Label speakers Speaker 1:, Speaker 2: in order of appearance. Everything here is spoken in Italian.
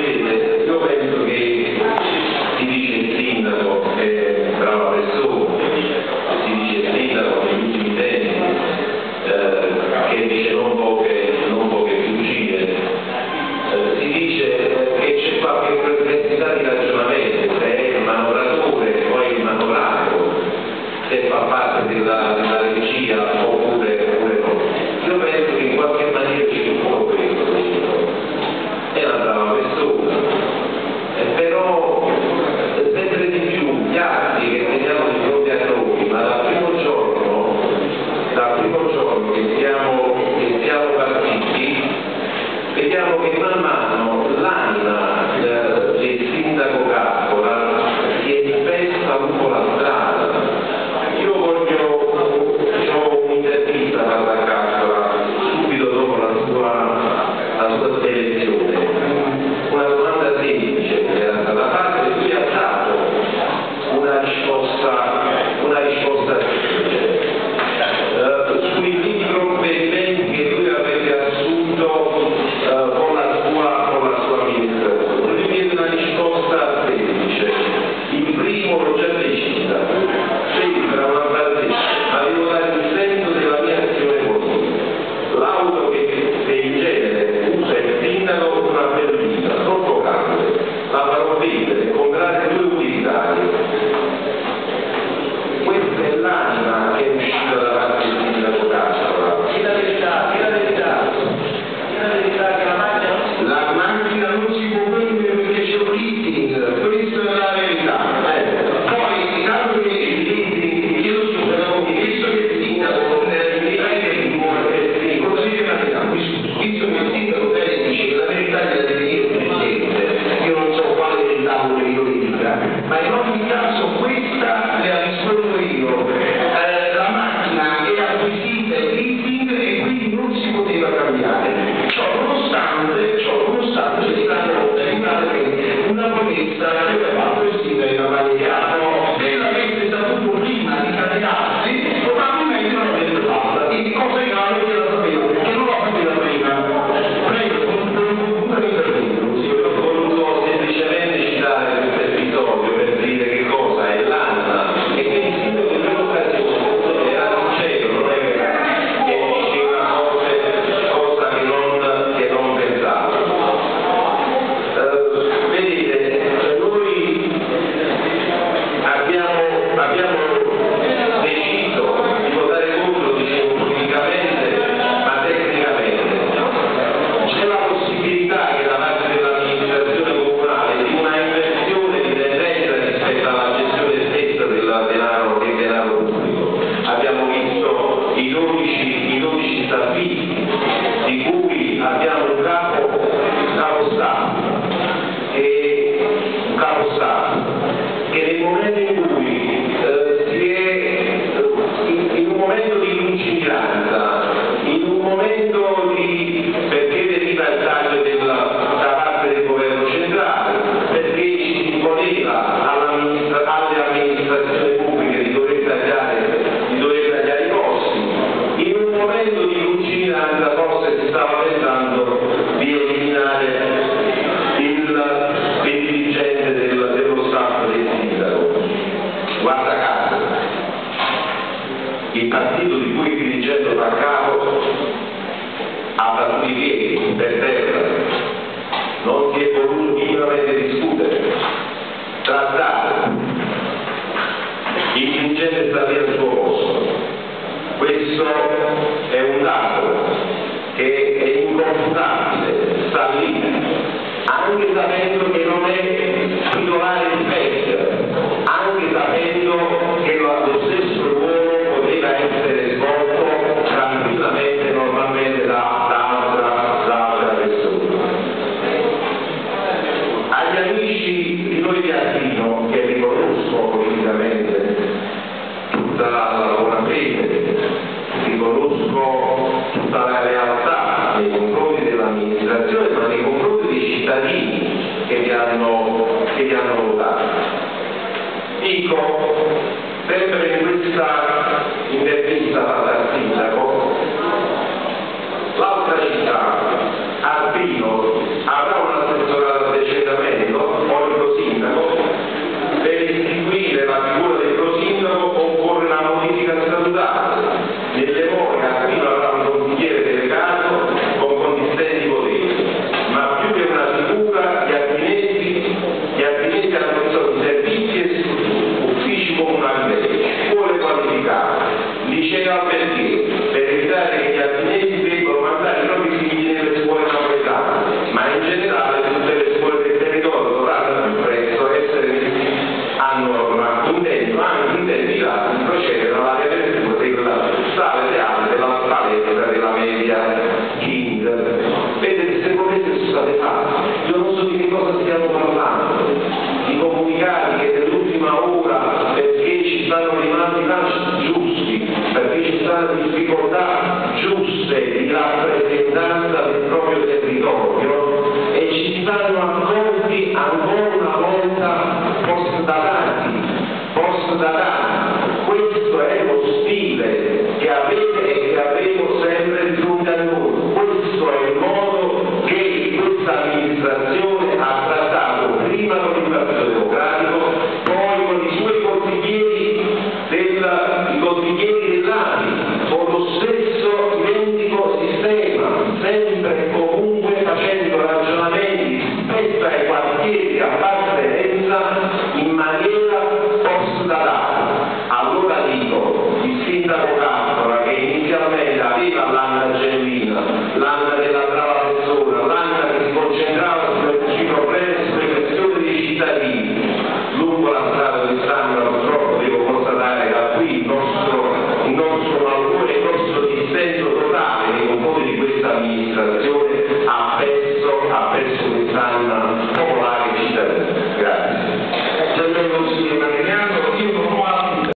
Speaker 1: vedete, io penso che si dice il sindaco, eh, mano l'anima del sindaco
Speaker 2: Caccola si è un lungo la strada. Io voglio diciamo, un'intervista alla Caccola subito dopo la sua, la sua selezione. الساعة abbiamo un capo, un capo Stato, un capo Stato che nel momento in cui eh, si è eh, in, in un momento di lungimiranza, in un momento di riconosco tutta la realtà nei confronti dell'amministrazione, ma nei confronti dei cittadini che vi hanno, che vi hanno votato. Dico, sempre in questa intervista alla partita, Thank you. questa difficoltà giuste di rappresentanza del proprio territorio e ci stanno accorti ancora una volta postdatati, postdatati. Questo è lo stile che avete e che avremo sempre di fronte a noi. Questo è il modo che questa amministrazione ha trattato prima con il Partito Democratico, poi con i suoi consiglieri del, i consiglieri